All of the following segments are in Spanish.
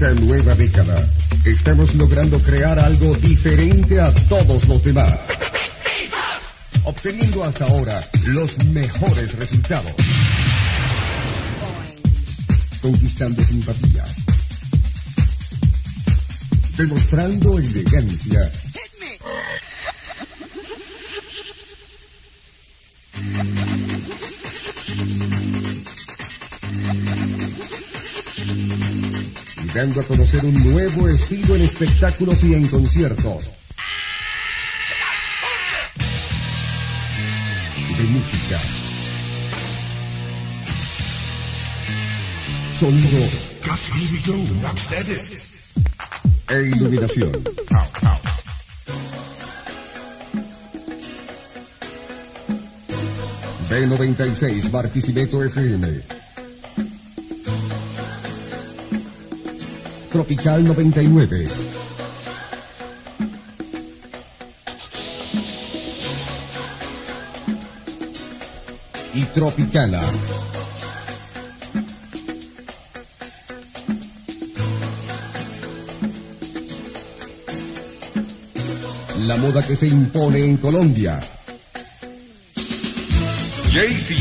esta nueva década, estamos logrando crear algo diferente a todos los demás. Obteniendo hasta ahora los mejores resultados. Conquistando simpatía. Demostrando elegancia. Dando a conocer un nuevo estilo en espectáculos y en conciertos. De música. Sonido. E iluminación. B96 Barquisimeto FM. Tropical 99. Y Tropicana. La moda que se impone en Colombia. JC,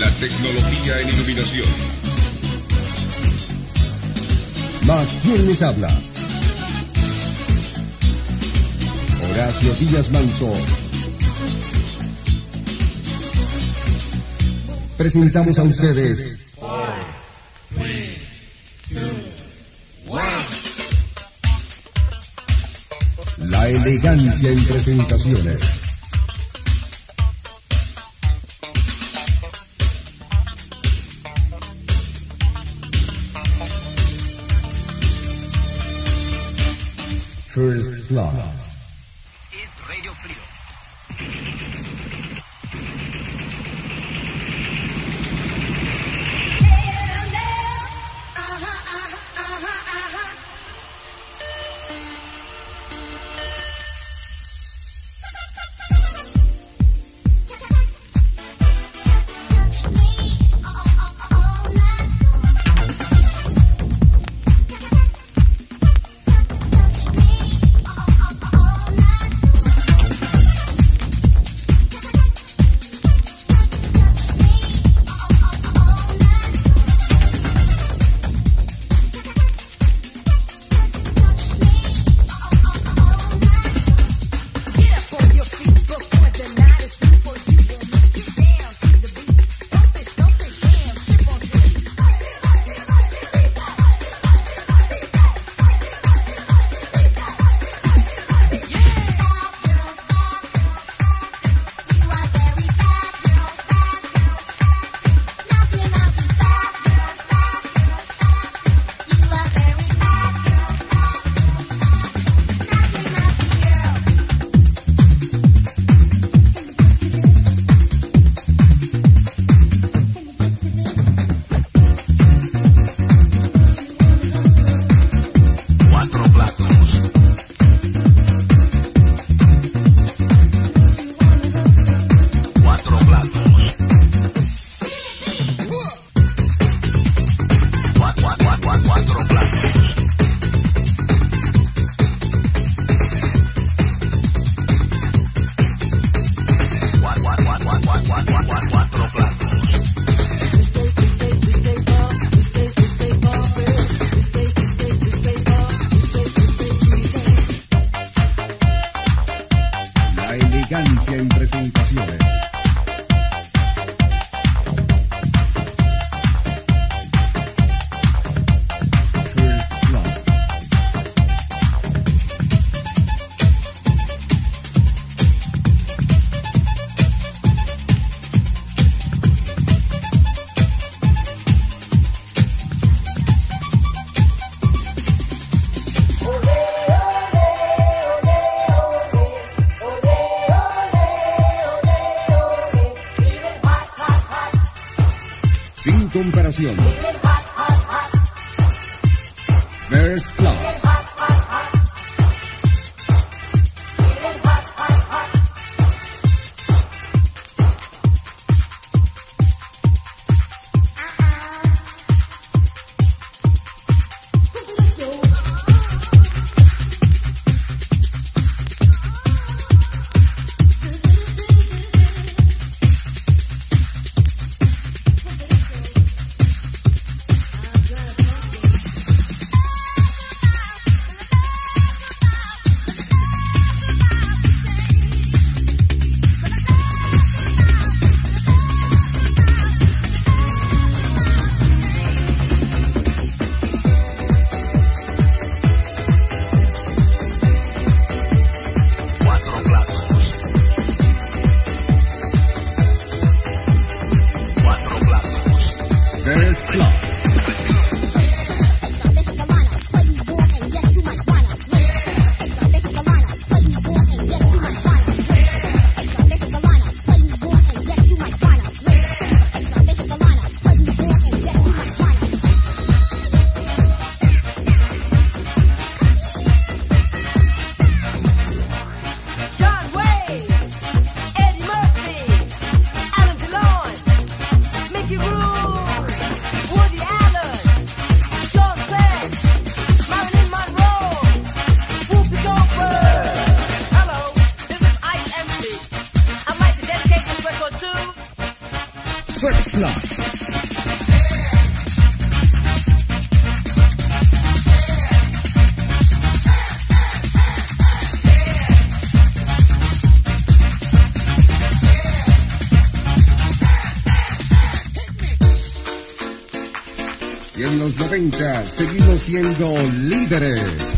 la tecnología en iluminación. Más quién les habla. Horacio Díaz Manso. Presentamos a ustedes la elegancia en presentaciones. Class. es Radio Frío. Yeah. los 90 seguimos siendo líderes.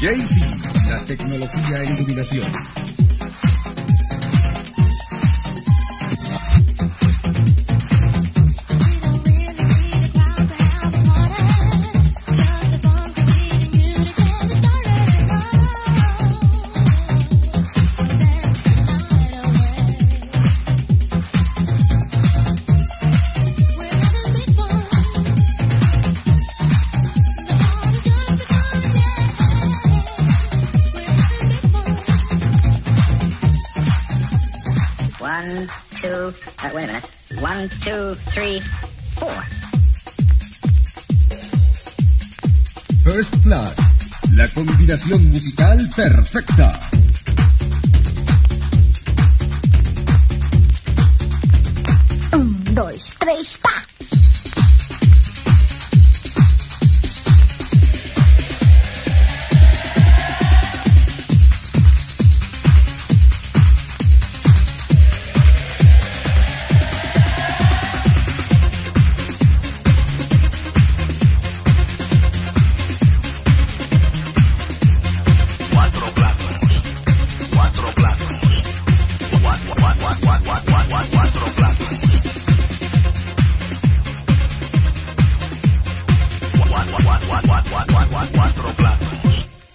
Jay-Z, la tecnología en iluminación. First Class, la combinación musical perfecta. Un, dos, tres, pa.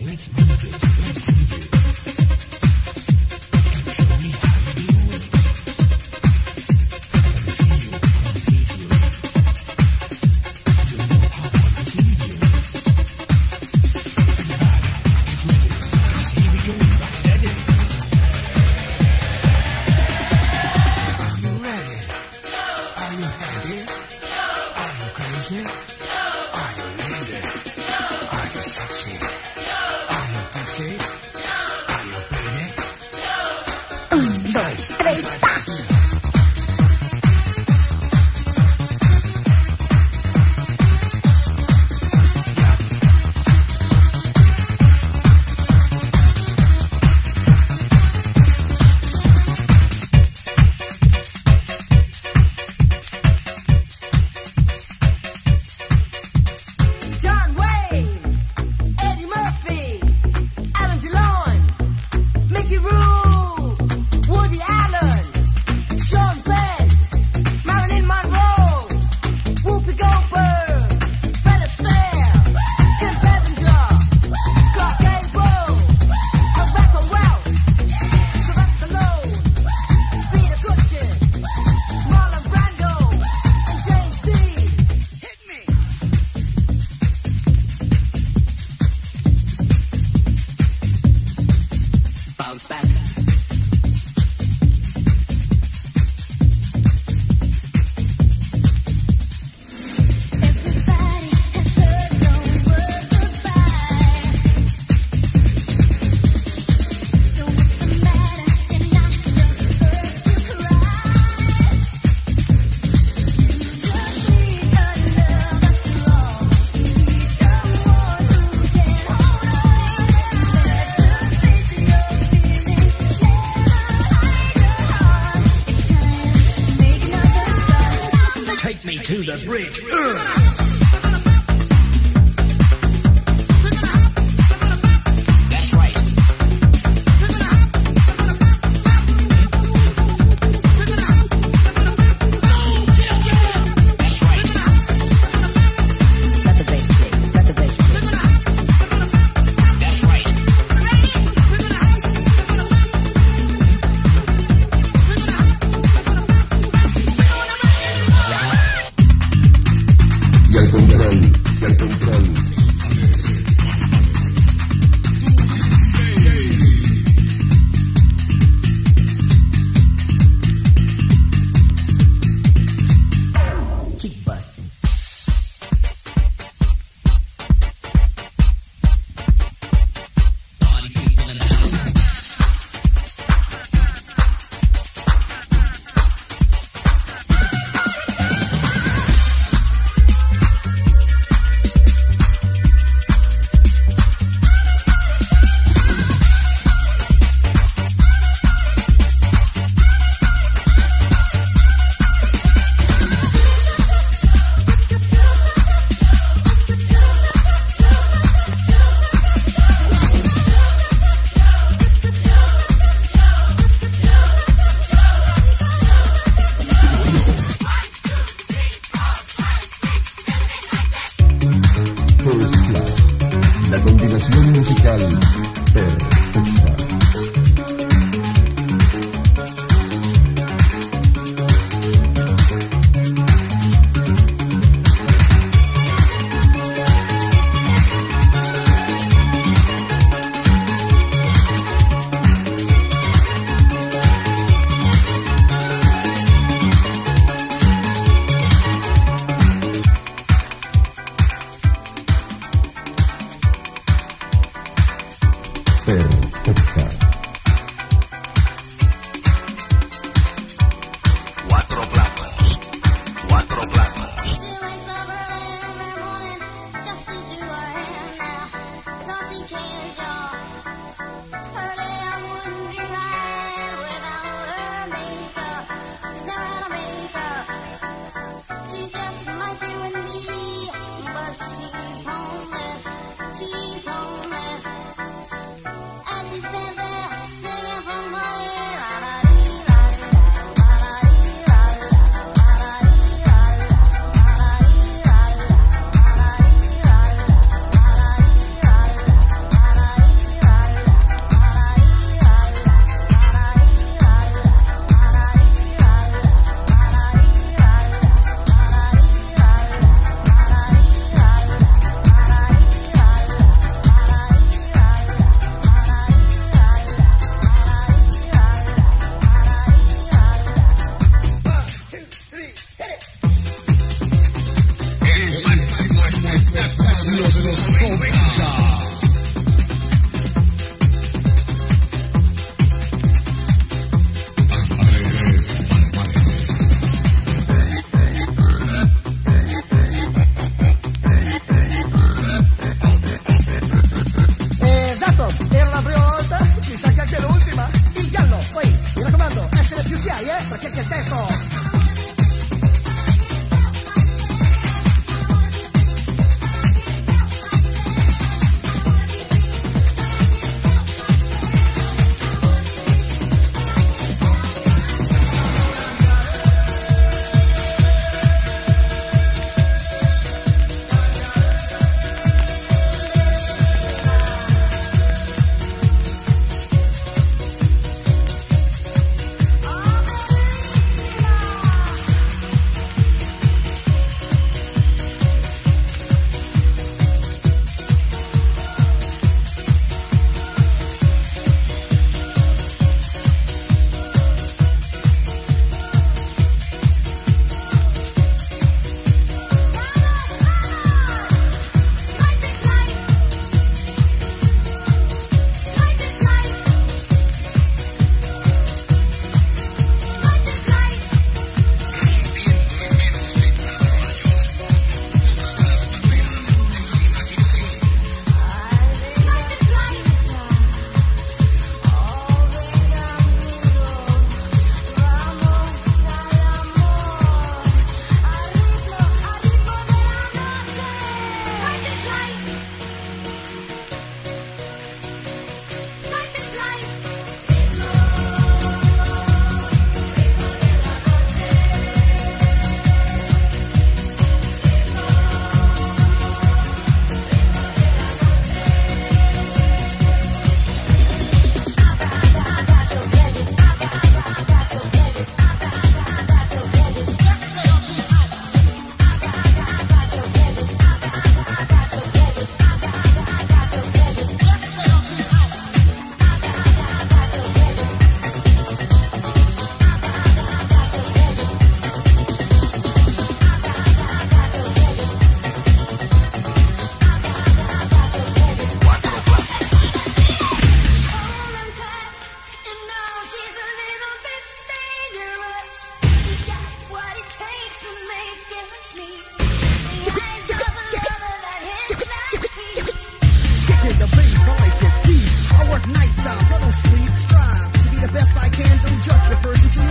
Let's move it. Let's move it. La combinación musical. Perfecta. Kicking the bass, I like it deep. I work night I don't sleep. Strive to be the best I can, don't judge the person to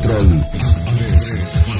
control.